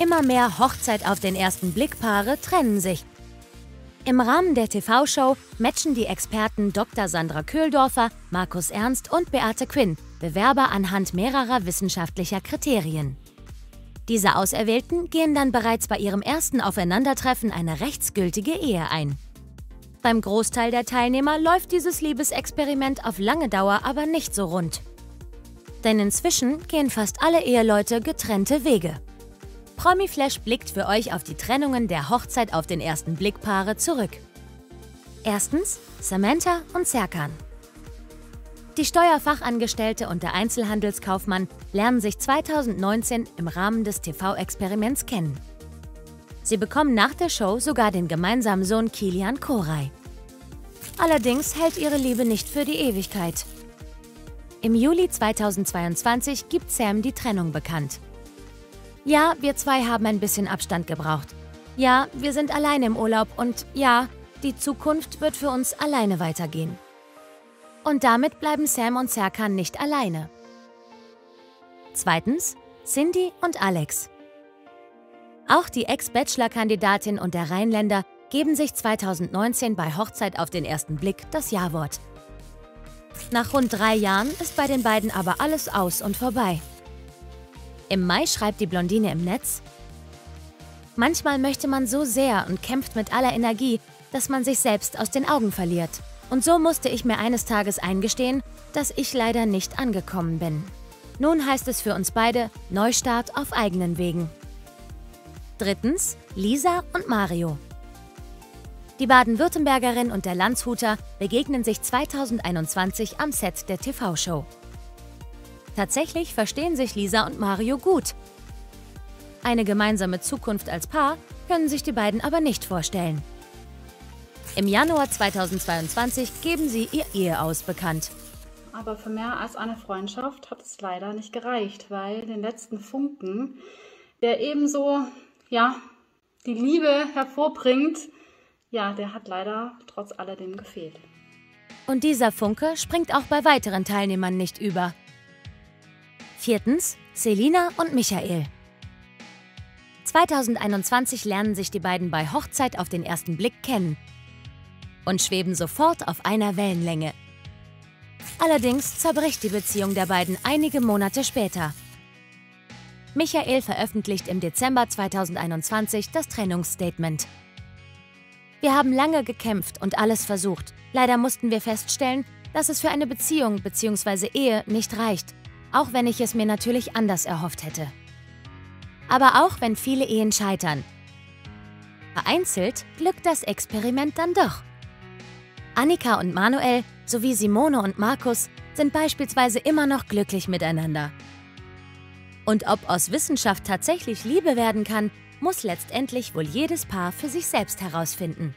Immer mehr Hochzeit auf den ersten Blick-Paare trennen sich. Im Rahmen der TV-Show matchen die Experten Dr. Sandra Köhldorfer, Markus Ernst und Beate Quinn Bewerber anhand mehrerer wissenschaftlicher Kriterien. Diese Auserwählten gehen dann bereits bei ihrem ersten Aufeinandertreffen eine rechtsgültige Ehe ein. Beim Großteil der Teilnehmer läuft dieses Liebesexperiment auf lange Dauer aber nicht so rund. Denn inzwischen gehen fast alle Eheleute getrennte Wege. Promiflash blickt für euch auf die Trennungen der Hochzeit auf den ersten Blick Paare zurück. Erstens Samantha und Serkan. Die Steuerfachangestellte und der Einzelhandelskaufmann lernen sich 2019 im Rahmen des TV-Experiments kennen. Sie bekommen nach der Show sogar den gemeinsamen Sohn Kilian Koray. Allerdings hält ihre Liebe nicht für die Ewigkeit. Im Juli 2022 gibt Sam die Trennung bekannt. Ja, wir zwei haben ein bisschen Abstand gebraucht. Ja, wir sind alleine im Urlaub und ja, die Zukunft wird für uns alleine weitergehen. Und damit bleiben Sam und Serkan nicht alleine. Zweitens, Cindy und Alex. Auch die Ex-Bachelor-Kandidatin und der Rheinländer geben sich 2019 bei Hochzeit auf den ersten Blick das Ja-Wort. Nach rund drei Jahren ist bei den beiden aber alles aus und vorbei. Im Mai schreibt die Blondine im Netz, Manchmal möchte man so sehr und kämpft mit aller Energie, dass man sich selbst aus den Augen verliert. Und so musste ich mir eines Tages eingestehen, dass ich leider nicht angekommen bin. Nun heißt es für uns beide Neustart auf eigenen Wegen. Drittens Lisa und Mario. Die Baden-Württembergerin und der Landshuter begegnen sich 2021 am Set der TV-Show. Tatsächlich verstehen sich Lisa und Mario gut. Eine gemeinsame Zukunft als Paar können sich die beiden aber nicht vorstellen. Im Januar 2022 geben sie ihr Eheaus bekannt. Aber für mehr als eine Freundschaft hat es leider nicht gereicht, weil den letzten Funken, der ebenso, ja, die Liebe hervorbringt, ja, der hat leider trotz alledem gefehlt. Und dieser Funke springt auch bei weiteren Teilnehmern nicht über. Viertens, Selina und Michael. 2021 lernen sich die beiden bei Hochzeit auf den ersten Blick kennen und schweben sofort auf einer Wellenlänge. Allerdings zerbricht die Beziehung der beiden einige Monate später. Michael veröffentlicht im Dezember 2021 das Trennungsstatement. Wir haben lange gekämpft und alles versucht. Leider mussten wir feststellen, dass es für eine Beziehung bzw. Ehe nicht reicht, auch wenn ich es mir natürlich anders erhofft hätte. Aber auch wenn viele Ehen scheitern, vereinzelt glückt das Experiment dann doch. Annika und Manuel sowie Simone und Markus sind beispielsweise immer noch glücklich miteinander. Und ob aus Wissenschaft tatsächlich Liebe werden kann, muss letztendlich wohl jedes Paar für sich selbst herausfinden.